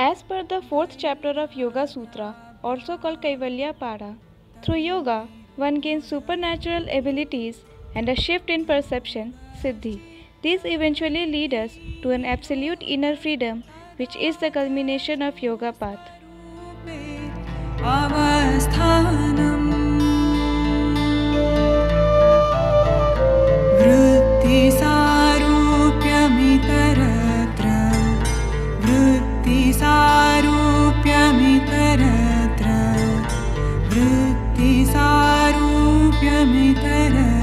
are the fourth chapter of Yoga Sutra, also called Kaivalya Pada. Through yoga, one gains supernatural abilities and a shift in perception, Siddhi. These eventually lead us to an absolute inner freedom, which is the culmination of yoga path. que me interesa.